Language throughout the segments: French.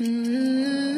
Mm-hmm.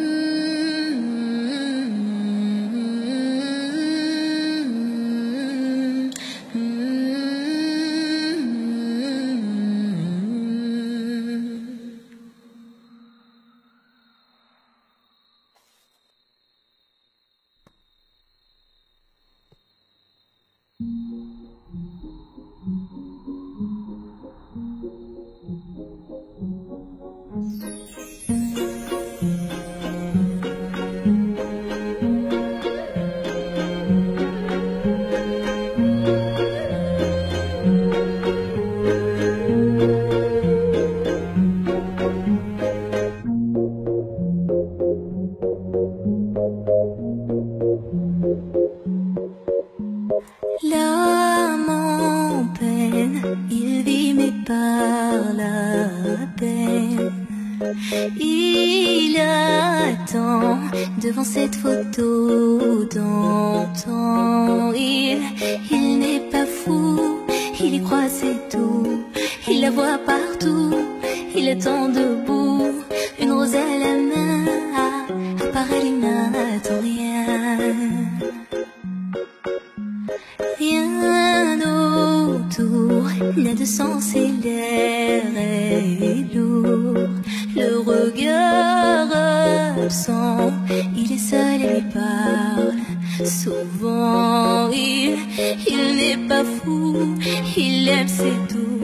L'âme en peine, il vit mais par la peine. Il attend devant cette photo d'antan. Il, il n'est pas fou, il y croit c'est tout. Il la voit partout, il attend debout, de sens et lourd. Le regard absent, il est seul et lui parle. Souvent, il, il n'est pas fou, il aime c'est tout,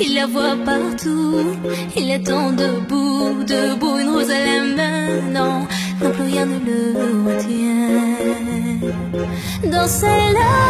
il la voit partout, il attend debout, debout, une rose à la main, non, non plus rien ne le retient. Dans story